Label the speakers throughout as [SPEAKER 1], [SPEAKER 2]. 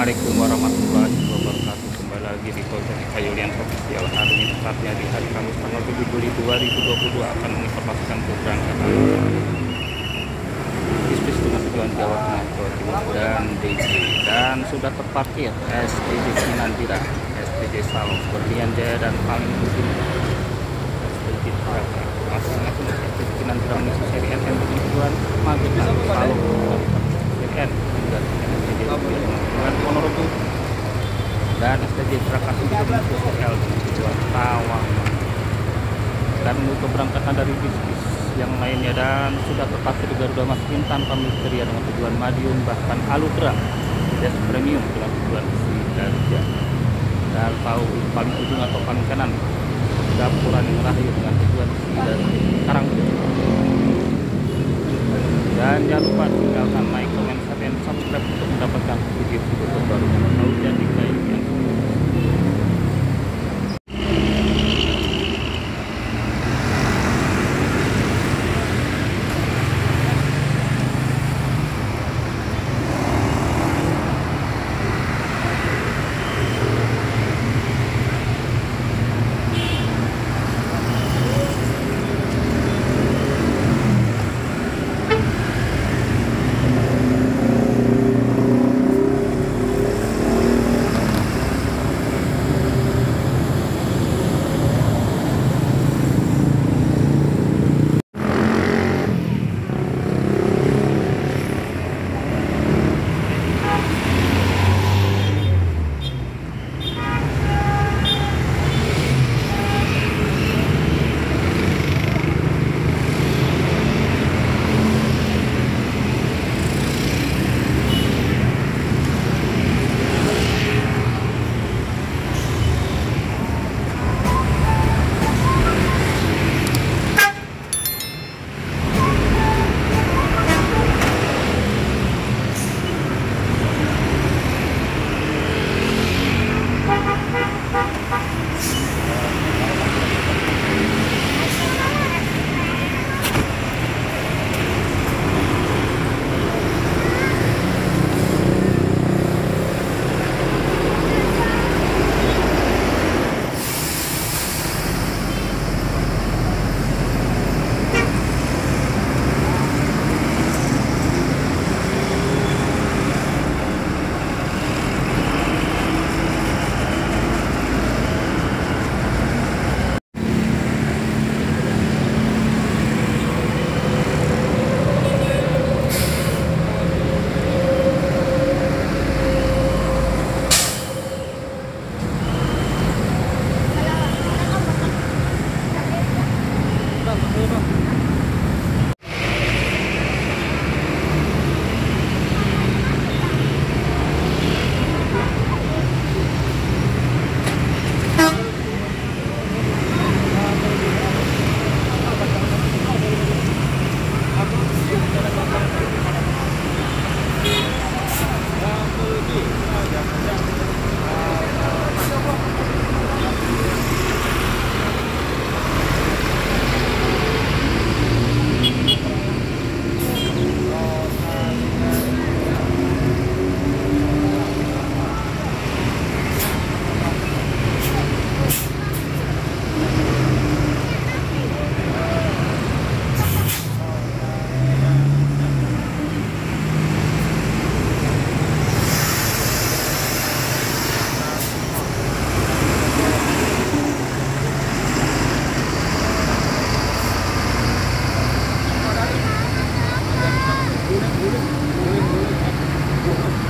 [SPEAKER 1] Assalamualaikum warahmatullahi wabarakatuh. Kembali lagi di konten Eka Yulian Official Hari ini tepatnya di hari Kamis tanggal 7 Juli 2022 Akan menginformasikan keberangkatan Bisnis dengan tujuan Jawa Tengah Jawa Timur dan DJ Dan sudah terparkir SDJ Sinandira SDJ Salong Berlian Jaya dan paling Ujung SDJ Jakarta Masing-masing SDJ Sinandira mengisi seri NM tujuan Magetan Salong Berlian Jaya hingga STJ dengan Ponorogo. Dan STJ Prakasi juga menuju KL dengan tujuan Tawang. Dan untuk keberangkatan dari bis-bis yang lainnya. Dan sudah terparkir di Garuda Mas Intan Pamiliteria dengan tujuan Madiun bahkan Alugra Des Premium dengan tujuan Sidarja dan tahu paling ujung atau paling kanan Gapuran Rahayu dengan tujuan Sidarja Karang dan jangan lupa tinggalkan like, comment, share, dan Thank you.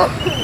[SPEAKER 2] Oh!